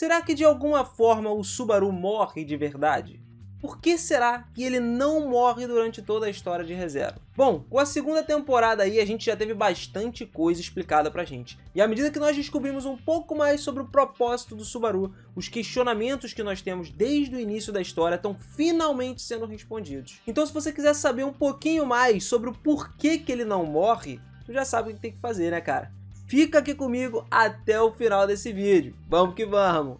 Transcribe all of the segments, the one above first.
Será que de alguma forma o Subaru morre de verdade? Por que será que ele não morre durante toda a história de ReZero? Bom, com a segunda temporada aí a gente já teve bastante coisa explicada pra gente. E à medida que nós descobrimos um pouco mais sobre o propósito do Subaru, os questionamentos que nós temos desde o início da história estão finalmente sendo respondidos. Então se você quiser saber um pouquinho mais sobre o porquê que ele não morre, tu já sabe o que tem que fazer, né cara? Fica aqui comigo até o final desse vídeo. Vamos que vamos!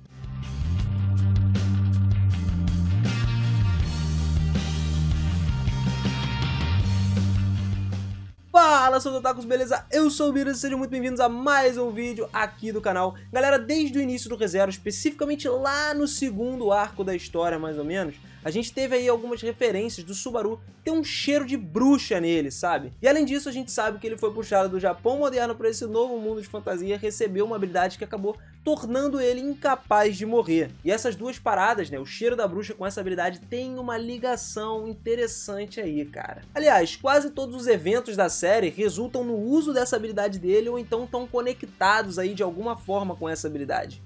Fala, seus otakus, beleza? Eu sou o Miras e sejam muito bem-vindos a mais um vídeo aqui do canal. Galera, desde o início do ReZero, especificamente lá no segundo arco da história, mais ou menos, a gente teve aí algumas referências do Subaru ter um cheiro de bruxa nele, sabe? E além disso, a gente sabe que ele foi puxado do Japão moderno para esse novo mundo de fantasia, recebeu uma habilidade que acabou tornando ele incapaz de morrer. E essas duas paradas, né, o cheiro da bruxa com essa habilidade tem uma ligação interessante aí, cara. Aliás, quase todos os eventos da série resultam no uso dessa habilidade dele ou então estão conectados aí de alguma forma com essa habilidade.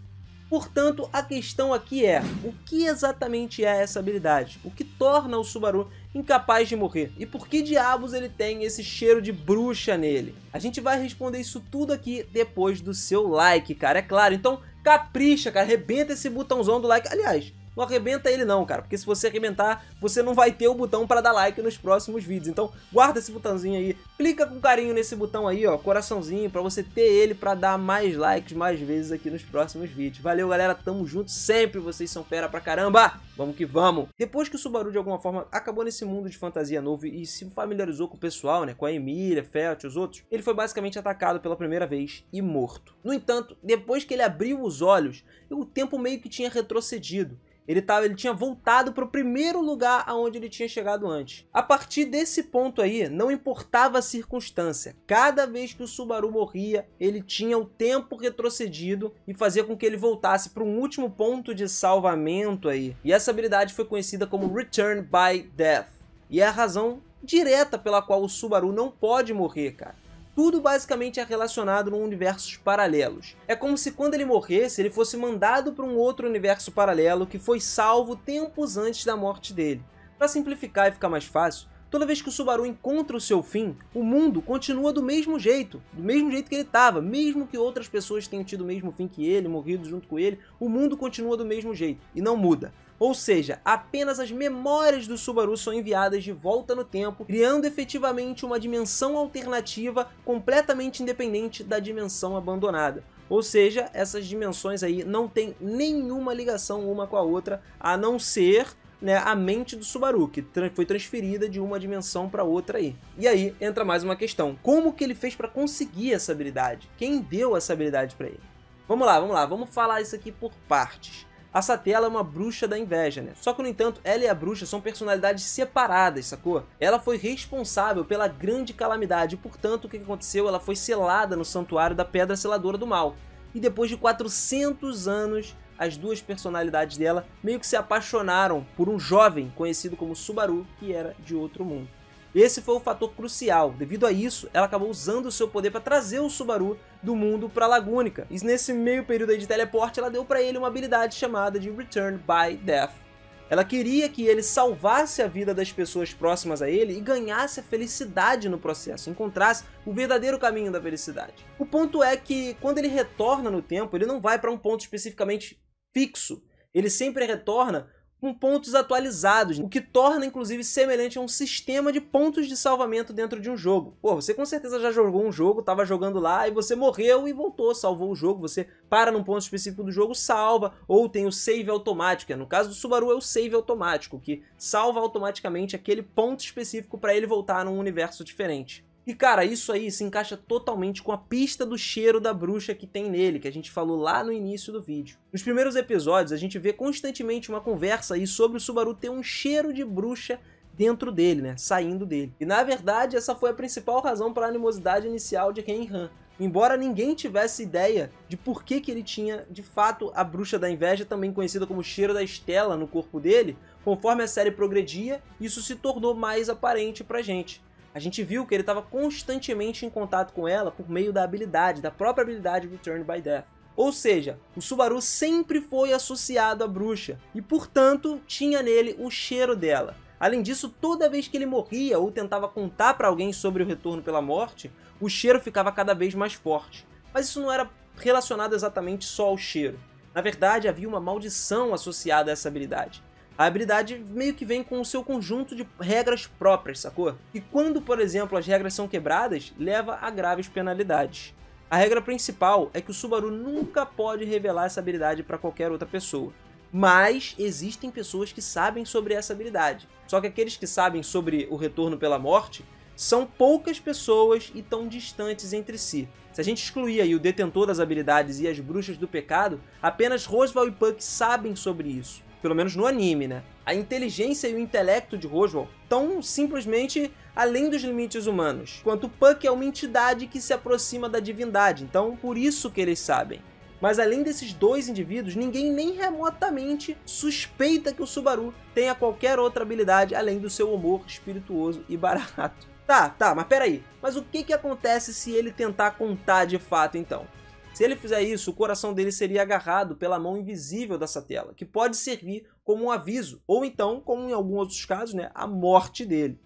Portanto, a questão aqui é, o que exatamente é essa habilidade? O que torna o Subaru incapaz de morrer? E por que diabos ele tem esse cheiro de bruxa nele? A gente vai responder isso tudo aqui depois do seu like, cara, é claro. Então, capricha, cara, arrebenta esse botãozão do like. Aliás, não arrebenta ele não, cara, porque se você arrebentar, você não vai ter o botão para dar like nos próximos vídeos. Então, guarda esse botãozinho aí, clica com carinho nesse botão aí, ó, coraçãozinho, para você ter ele para dar mais likes mais vezes aqui nos próximos vídeos. Valeu, galera, tamo junto sempre, vocês são fera pra caramba! Vamos que vamos! Depois que o Subaru, de alguma forma, acabou nesse mundo de fantasia novo e se familiarizou com o pessoal, né, com a Emília, Felt e os outros, ele foi basicamente atacado pela primeira vez e morto. No entanto, depois que ele abriu os olhos, o tempo meio que tinha retrocedido ele, tava, ele tinha voltado para o primeiro lugar aonde ele tinha chegado antes. A partir desse ponto aí, não importava a circunstância. Cada vez que o Subaru morria, ele tinha o tempo retrocedido e fazia com que ele voltasse para um último ponto de salvamento aí. E essa habilidade foi conhecida como Return by Death. E é a razão direta pela qual o Subaru não pode morrer, cara tudo basicamente é relacionado num universos paralelos. É como se quando ele morresse, ele fosse mandado para um outro universo paralelo que foi salvo tempos antes da morte dele. Para simplificar e ficar mais fácil, toda vez que o Subaru encontra o seu fim, o mundo continua do mesmo jeito, do mesmo jeito que ele estava, mesmo que outras pessoas tenham tido o mesmo fim que ele, morrido junto com ele, o mundo continua do mesmo jeito e não muda. Ou seja, apenas as memórias do Subaru são enviadas de volta no tempo, criando efetivamente uma dimensão alternativa completamente independente da dimensão abandonada. Ou seja, essas dimensões aí não têm nenhuma ligação uma com a outra, a não ser né, a mente do Subaru, que foi transferida de uma dimensão para outra aí. E aí entra mais uma questão: como que ele fez para conseguir essa habilidade? Quem deu essa habilidade para ele? Vamos lá, vamos lá, vamos falar isso aqui por partes. A Satela é uma bruxa da inveja, né? Só que, no entanto, ela e a bruxa são personalidades separadas, sacou? Ela foi responsável pela grande calamidade, e, portanto, o que aconteceu? Ela foi selada no santuário da Pedra Seladora do Mal. E depois de 400 anos, as duas personalidades dela meio que se apaixonaram por um jovem conhecido como Subaru, que era de outro mundo. Esse foi o fator crucial. Devido a isso, ela acabou usando o seu poder para trazer o Subaru do mundo para Lagúnica. E nesse meio período de teleporte, ela deu para ele uma habilidade chamada de Return by Death. Ela queria que ele salvasse a vida das pessoas próximas a ele e ganhasse a felicidade no processo, encontrasse o verdadeiro caminho da felicidade. O ponto é que quando ele retorna no tempo, ele não vai para um ponto especificamente fixo. Ele sempre retorna com pontos atualizados, o que torna inclusive semelhante a um sistema de pontos de salvamento dentro de um jogo. Pô, você com certeza já jogou um jogo, estava jogando lá e você morreu e voltou, salvou o jogo, você para num ponto específico do jogo, salva, ou tem o save automático, no caso do Subaru é o save automático, que salva automaticamente aquele ponto específico para ele voltar num universo diferente. E cara, isso aí se encaixa totalmente com a pista do cheiro da bruxa que tem nele, que a gente falou lá no início do vídeo. Nos primeiros episódios, a gente vê constantemente uma conversa aí sobre o Subaru ter um cheiro de bruxa dentro dele, né, saindo dele. E na verdade, essa foi a principal razão para a animosidade inicial de Ken Han. Embora ninguém tivesse ideia de por que, que ele tinha, de fato, a bruxa da inveja, também conhecida como cheiro da Estela, no corpo dele, conforme a série progredia, isso se tornou mais aparente pra gente a gente viu que ele estava constantemente em contato com ela por meio da habilidade, da própria habilidade Return by Death. Ou seja, o Subaru sempre foi associado à bruxa e, portanto, tinha nele o cheiro dela. Além disso, toda vez que ele morria ou tentava contar para alguém sobre o retorno pela morte, o cheiro ficava cada vez mais forte. Mas isso não era relacionado exatamente só ao cheiro. Na verdade, havia uma maldição associada a essa habilidade. A habilidade meio que vem com o seu conjunto de regras próprias, sacou? E quando, por exemplo, as regras são quebradas, leva a graves penalidades. A regra principal é que o Subaru nunca pode revelar essa habilidade para qualquer outra pessoa. Mas existem pessoas que sabem sobre essa habilidade. Só que aqueles que sabem sobre o retorno pela morte são poucas pessoas e tão distantes entre si. Se a gente excluir aí o detentor das habilidades e as bruxas do pecado, apenas Roswell e Puck sabem sobre isso. Pelo menos no anime, né? A inteligência e o intelecto de Roswell estão simplesmente além dos limites humanos, enquanto Puck é uma entidade que se aproxima da divindade, então por isso que eles sabem. Mas além desses dois indivíduos, ninguém nem remotamente suspeita que o Subaru tenha qualquer outra habilidade além do seu humor espirituoso e barato. Tá, tá, mas peraí. Mas o que, que acontece se ele tentar contar de fato então? Se ele fizer isso, o coração dele seria agarrado pela mão invisível dessa tela, que pode servir como um aviso, ou então, como em alguns outros casos, né, a morte dele.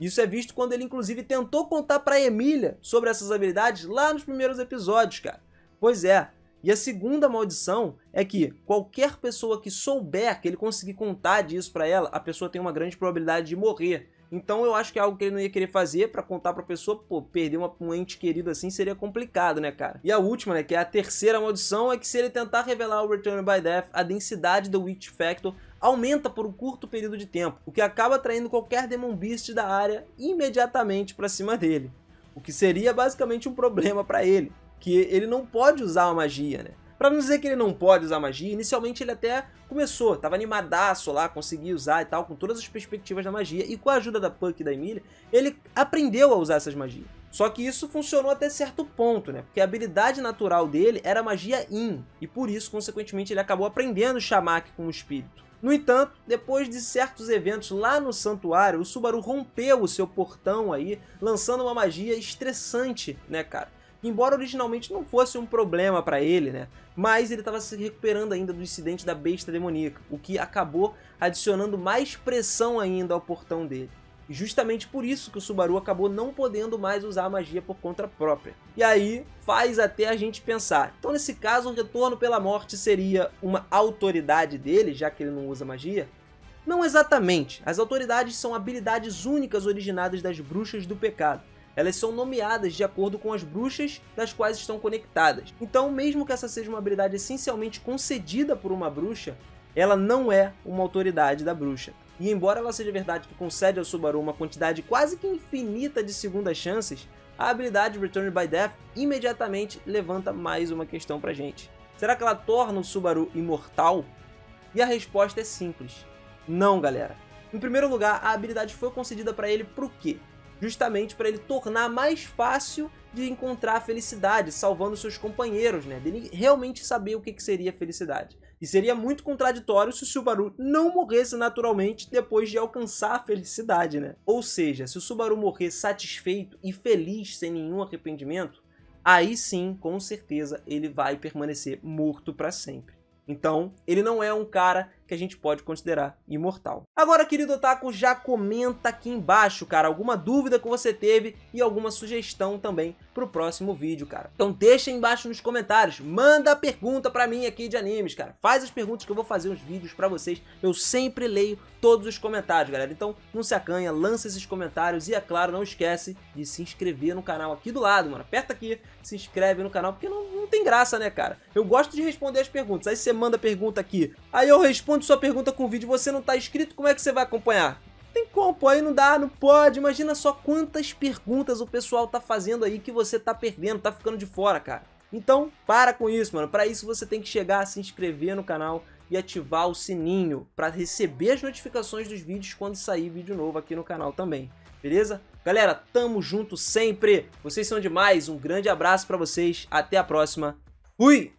Isso é visto quando ele inclusive tentou contar para Emília sobre essas habilidades lá nos primeiros episódios, cara. Pois é. E a segunda maldição é que qualquer pessoa que souber que ele conseguir contar disso para ela, a pessoa tem uma grande probabilidade de morrer. Então eu acho que é algo que ele não ia querer fazer para contar pra pessoa, pô, perder uma, um ente querido assim seria complicado, né, cara? E a última, né, que é a terceira maldição, é que se ele tentar revelar o Return by Death, a densidade do Witch Factor aumenta por um curto período de tempo, o que acaba atraindo qualquer Demon Beast da área imediatamente para cima dele. O que seria basicamente um problema para ele, que ele não pode usar a magia, né? Pra não dizer que ele não pode usar magia, inicialmente ele até começou, tava animadaço lá, conseguia usar e tal, com todas as perspectivas da magia, e com a ajuda da Puck e da Emília, ele aprendeu a usar essas magias. Só que isso funcionou até certo ponto, né? Porque a habilidade natural dele era magia In, e por isso, consequentemente, ele acabou aprendendo Shamak com o espírito. No entanto, depois de certos eventos lá no santuário, o Subaru rompeu o seu portão aí, lançando uma magia estressante, né, cara? Embora originalmente não fosse um problema para ele, né? Mas ele estava se recuperando ainda do incidente da besta demoníaca, o que acabou adicionando mais pressão ainda ao portão dele. E justamente por isso que o Subaru acabou não podendo mais usar a magia por conta própria. E aí faz até a gente pensar. Então nesse caso o retorno pela morte seria uma autoridade dele, já que ele não usa magia? Não exatamente. As autoridades são habilidades únicas originadas das bruxas do pecado elas são nomeadas de acordo com as bruxas das quais estão conectadas. Então, mesmo que essa seja uma habilidade essencialmente concedida por uma bruxa, ela não é uma autoridade da bruxa. E embora ela seja verdade que concede ao Subaru uma quantidade quase que infinita de segundas chances, a habilidade Return by Death imediatamente levanta mais uma questão pra gente. Será que ela torna o Subaru imortal? E a resposta é simples. Não, galera. Em primeiro lugar, a habilidade foi concedida para ele pro quê? Justamente para ele tornar mais fácil de encontrar a felicidade, salvando seus companheiros, né? Dele realmente saber o que, que seria felicidade. E seria muito contraditório se o Subaru não morresse naturalmente depois de alcançar a felicidade, né? Ou seja, se o Subaru morrer satisfeito e feliz sem nenhum arrependimento, aí sim, com certeza, ele vai permanecer morto para sempre. Então, ele não é um cara que a gente pode considerar imortal. Agora, querido Otaku, já comenta aqui embaixo, cara, alguma dúvida que você teve e alguma sugestão também pro próximo vídeo, cara. Então deixa aí embaixo nos comentários, manda a pergunta pra mim aqui de animes, cara. Faz as perguntas que eu vou fazer os vídeos pra vocês. Eu sempre leio todos os comentários, galera. Então não se acanha, lança esses comentários e, é claro, não esquece de se inscrever no canal aqui do lado, mano. Aperta aqui, se inscreve no canal, porque não, não tem graça, né, cara? Eu gosto de responder as perguntas. Aí você manda pergunta aqui, aí eu respondo sua pergunta com o vídeo você não está inscrito, como é que você vai acompanhar? Tem como, aí não dá, não pode. Imagina só quantas perguntas o pessoal tá fazendo aí que você tá perdendo, tá ficando de fora, cara. Então, para com isso, mano. Para isso você tem que chegar, se inscrever no canal e ativar o sininho para receber as notificações dos vídeos quando sair vídeo novo aqui no canal também. Beleza? Galera, tamo junto sempre. Vocês são demais. Um grande abraço para vocês. Até a próxima. Fui!